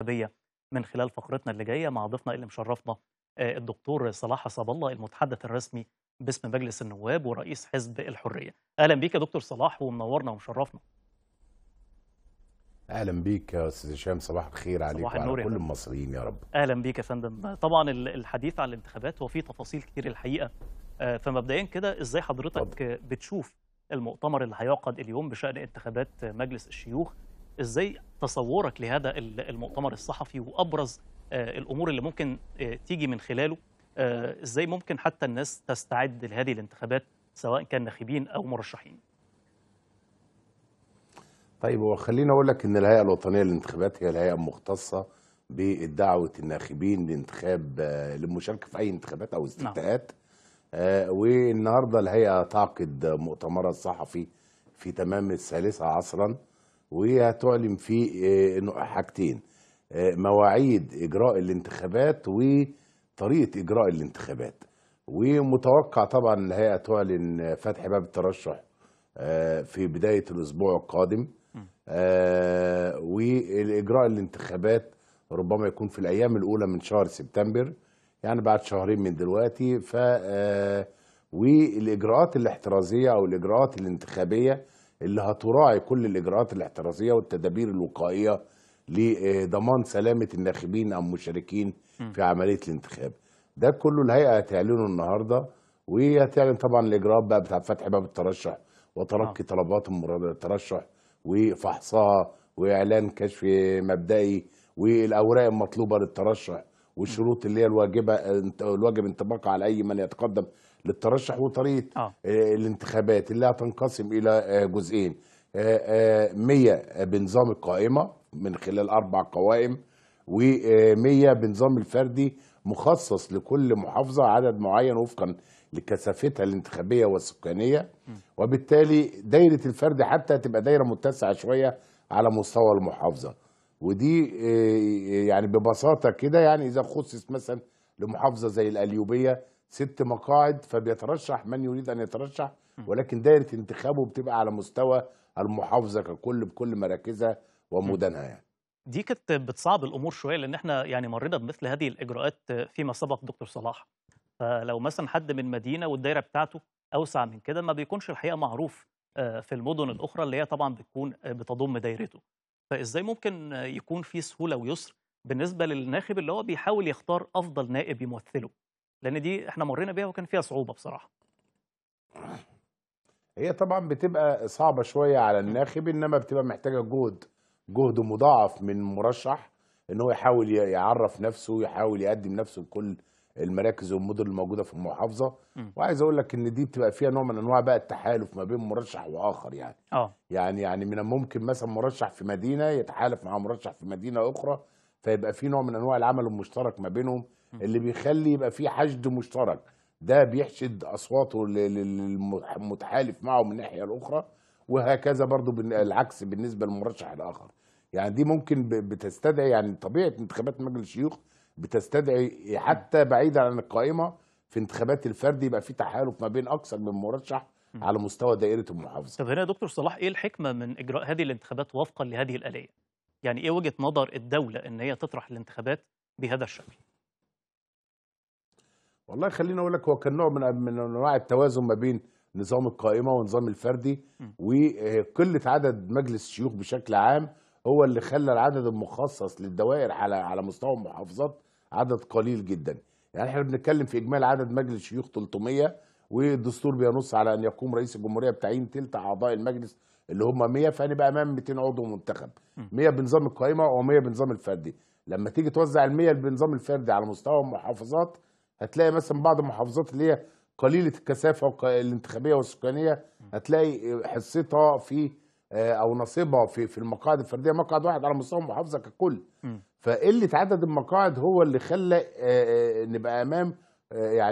الانتخابية من خلال فقرتنا اللي جاية مع ضيفنا اللي مشرفنا آه، الدكتور صلاح عصام الله المتحدث الرسمي باسم مجلس النواب ورئيس حزب الحرية. أهلا بيك يا دكتور صلاح ومنورنا ومشرفنا. أهلا بيك يا أستاذ هشام صباح الخير عليك صباح وعلى كل. المصريين يا رب. أهلا بيك يا فندم. طبعا ال- الحديث عن الانتخابات هو فيه تفاصيل كتير الحقيقة آه، فمبدئيا كده إزاي حضرتك بتشوف المؤتمر اللي هيعقد اليوم بشأن انتخابات مجلس الشيوخ؟ إزاي تصورك لهذا ال- المؤتمر الصحفي وأبرز آه، الأمور اللي ممكن آه، تيجي من خلاله؟ آه، إزاي ممكن حتى الناس تستعد لهذه الانتخابات سواء كان ناخبين أو مرشحين؟ طيب هو خليني أقول لك إن الهيئة الوطنية للانتخابات هي الهيئة المختصة بدعوة الناخبين لانتخاب للمشاركة في أي انتخابات أو استفتاءات. آه، والنهاردة الهيئة تعقد مؤتمرها الصحفي في تمام الثالثة عصرا. وهتعلن فيه آه، حاجتين آه، مواعيد إجراء الانتخابات وطريقة إجراء الانتخابات. ومتوقع طبعا الهيئه تعلن فتح باب الترشح آه، في بداية الأسبوع القادم. والإجراء الانتخابات ربما يكون في الأيام الأولى من شهر سبتمبر يعني بعد شهرين من دلوقتي. ف والإجراءات الاحترازية أو الإجراءات الانتخابية اللي هتراعي كل الإجراءات الاحترازية والتدابير الوقائية لضمان سلامة الناخبين أو المشاركين في عملية الانتخاب. ده كله الهيئة هتعلنه النهارده وهتعلن طبعا الإجراءات بقى بتاع فتح باب الترشح وتلقي طلبات المر- الترشح وفحصها وإعلان كشف مبدئي والأوراق المطلوبة للترشح والشروط اللي هي الواجبة الواجب انطباقها على أي من يتقدم. للترشح وطريقة آه. آه، الانتخابات اللي هتنقسم إلى آه، جزئين. آه، آه، 100 بنظام القائمة من خلال أربع قوائم و100 بنظام الفردي مخصص لكل محافظة عدد معين وفقا لكثافتها الانتخابية والسكانية. وبالتالي دايرة الفرد حتى هتبقى دايرة متسعة شوية على مستوى المحافظة. ودي يعني ببساطة كده يعني إذا خصص مثلا لمحافظة زي القليوبيه ست مقاعد فبيترشح من يريد أن يترشح ولكن دايرة انتخابه بتبقى على مستوى المحافظة ككل بكل مراكزها ومدنها يعني. دي كانت بتصعب الأمور شوية لأن إحنا يعني مرينا بمثل هذه الإجراءات فيما سبق دكتور صلاح. فلو مثلا حد من مدينة والدايرة بتاعته أوسع من كده ما بيكونش الحقيقة معروف آه، في المدن الأخرى اللي هي طبعا بتكون آه، بتضم دايرته. فإزاي ممكن آه، يكون في سهولة ويسر بالنسبة للناخب اللي هو بيحاول يختار أفضل نائب يمثله؟ لأن دي إحنا مرينا بيها وكان فيها صعوبة بصراحة. هي طبعا بتبقى صعبة شوية على الناخب إنما بتبقى محتاجة جهد جهد مضاعف من مرشح إن هو يحاول يعرف نفسه يحاول يقدم نفسه لكل المراكز والمدن الموجودة في المحافظة. مم. وعايز أقول لك إن دي بتبقى فيها نوع من أنواع بقى التحالف ما بين مرشح وآخر يعني. آه. يعني يعني من الممكن مثلا مرشح في مدينة يتحالف مع مرشح في مدينة أخرى فيبقى في نوع من أنواع العمل المشترك ما بينهم اللي بيخلي يبقى في حشد مشترك. ده بيحشد أصواته لل- للمتحالف معه من الناحية الأخرى وهكذا برضو العكس بالنسبة للمرشح الآخر. يعني دي ممكن بتستدعي يعني طبيعة انتخابات مجلس الشيوخ بتستدعي حتى بعيدا عن القائمة في انتخابات الفرد يبقى في تحالف ما بين أكثر من مرشح على مستوى دائرة المحافظة. طب هنا يا دكتور صلاح إيه الحكمة من إجراء هذه الانتخابات وفقا لهذه الآلية؟ يعني إيه وجهة نظر الدولة إن هي تطرح الانتخابات بهذا الشكل؟ والله خليني أقول لك هو كان نوع من من أنواع التوازن ما بين نظام القائمة ونظام الفردي وقلة عدد مجلس الشيوخ بشكل عام هو اللي خلى العدد المخصص للدوائر على على مستوى المحافظات عدد قليل جدا. يعني إحنا بنتكلم في إجمالي عدد مجلس الشيوخ 300 والدستور بينص على أن يقوم رئيس الجمهورية بتعيين تلت أعضاء المجلس اللي هم 100 فهنبقى امام 200 عضو منتخب. 100 بنظام القائمه و100 بنظام الفردي. لما تيجي توزع ال 100 بنظام الفردي على مستوى المحافظات هتلاقي مثلا بعض المحافظات اللي هي قليلة الكثافة الانتخابية والسكانية هتلاقي حصتها في آه، أو نصيبها في في المقاعد الفردية مقعد واحد على مستوى المحافظة ككل. فقلة عدد المقاعد هو اللي خلى آه، آه، نبقى أمام يعني